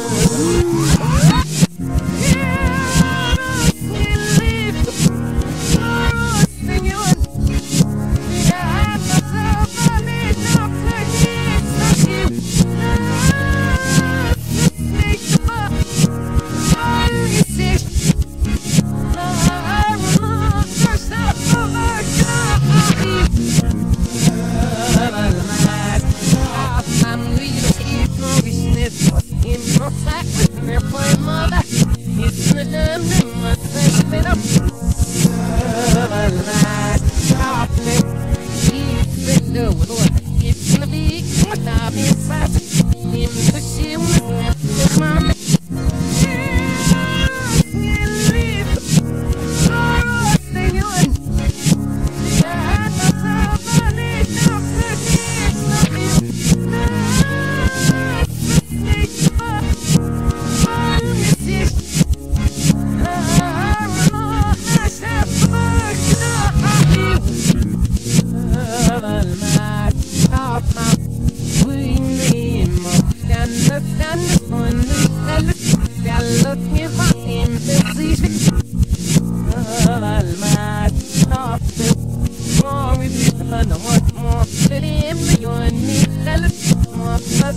Ooh. More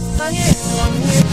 I am here.